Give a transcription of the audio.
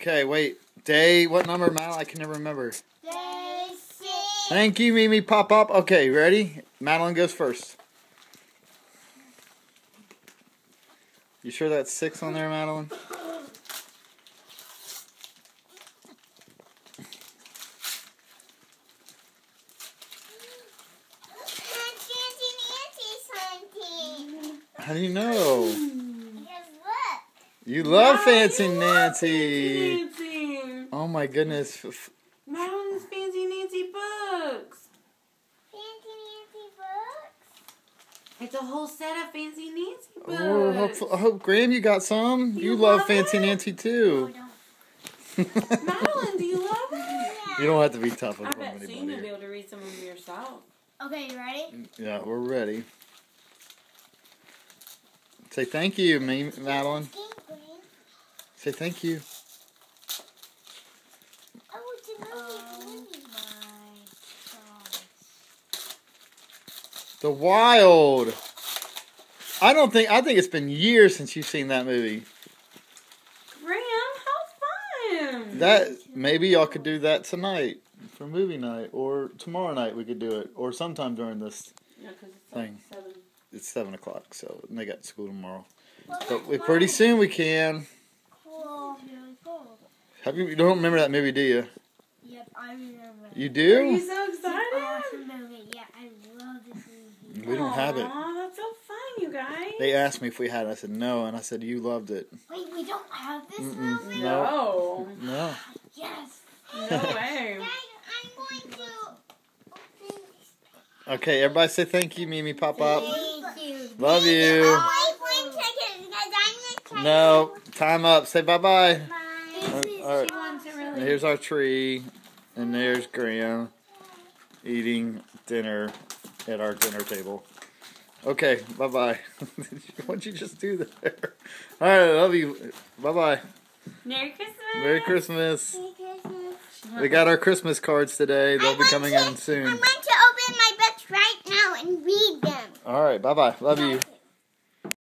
Okay, wait. Day, what number, Madeline? I can never remember. Day six. Thank you, Mimi. Pop up. Okay, ready? Madeline goes first. You sure that's six on there, Madeline? How do you know? Because look. You love Yeah, Fancy you love Nancy. Fancy Nancy. Oh my goodness. F- f- Madeline's Fancy Nancy books. Fancy Nancy books. It's a whole set of Fancy Nancy books. Oh, hope, I hope Graham, you got some. You, You love love Fancy it? Nancy too. don't. Madeline, do you love it? you don't have to be tough I on bet soon you'll be able to read some of them yourself. Okay, you ready? Yeah, we're ready. Say thank you, Ma- Madeline. King Queen. Say thank you. Oh, it's a movie. movie. The Wild. I don't think. I think it's been years since you've seen that movie. Graham, how fun! That maybe y'all could do that tonight for movie night, or tomorrow night we could do it, or sometime during this. Yeah, 'cause it's Thing. like seven. It's seven o'clock, so and they got school tomorrow. Well, But we, pretty soon we can. Cool. Really cool. Have you? You don't remember that movie, do you? Yep, I remember. You do? Are do? you so It's an excited? awesome movie. Yeah, I love this movie. We don't have it. Aw, that's so fun, you guys. They asked me if we had it. I said no, and I said you loved it. Wait, we don't have this Mm-mm. movie? No. No. No. Yes. No way. Dad, I'm going to open Okay, everybody say thank you, Mimi. Pop up. Thank you. Love you. Oh, wait one second, because I'm gonna No, time up. Say bye bye. to- Uh, This is all right. She wants to really. Here's our tree, and there's Graham eating dinner at our dinner table. Okay, bye bye. What'd you just do there? All right, I love you. Bye bye. Merry Christmas. Merry Christmas. Merry Christmas. We got our Christmas cards today. They'll I be coming to- in soon. I want to open my books right now and read them. All right, bye bye. Love you.